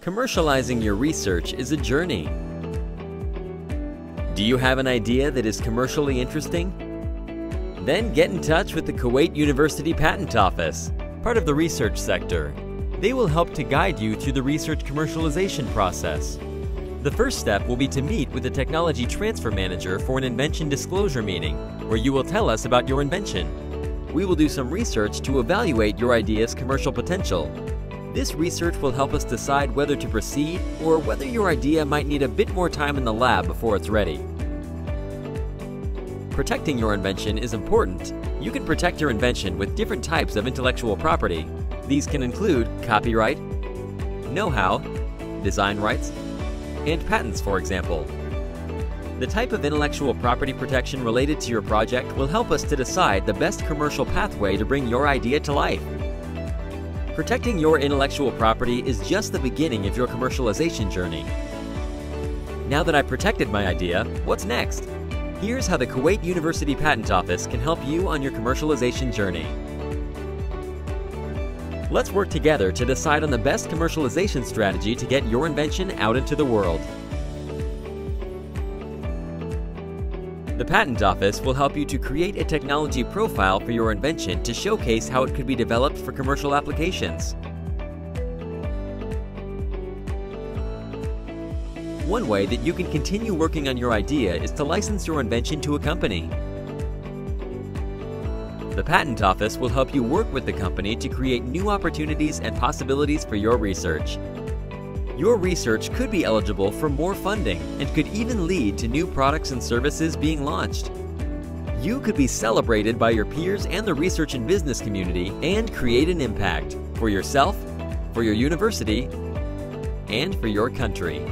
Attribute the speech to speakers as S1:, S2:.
S1: Commercializing your research is a journey. Do you have an idea that is commercially interesting? Then get in touch with the Kuwait University Patent Office, part of the research sector. They will help to guide you through the research commercialization process. The first step will be to meet with the Technology Transfer Manager for an invention disclosure meeting, where you will tell us about your invention. We will do some research to evaluate your idea's commercial potential this research will help us decide whether to proceed or whether your idea might need a bit more time in the lab before it's ready. Protecting your invention is important. You can protect your invention with different types of intellectual property. These can include copyright, know-how, design rights, and patents, for example. The type of intellectual property protection related to your project will help us to decide the best commercial pathway to bring your idea to life. Protecting your intellectual property is just the beginning of your commercialization journey. Now that I've protected my idea, what's next? Here's how the Kuwait University Patent Office can help you on your commercialization journey. Let's work together to decide on the best commercialization strategy to get your invention out into the world. The Patent Office will help you to create a technology profile for your invention to showcase how it could be developed for commercial applications. One way that you can continue working on your idea is to license your invention to a company. The Patent Office will help you work with the company to create new opportunities and possibilities for your research. Your research could be eligible for more funding and could even lead to new products and services being launched. You could be celebrated by your peers and the research and business community and create an impact for yourself, for your university, and for your country.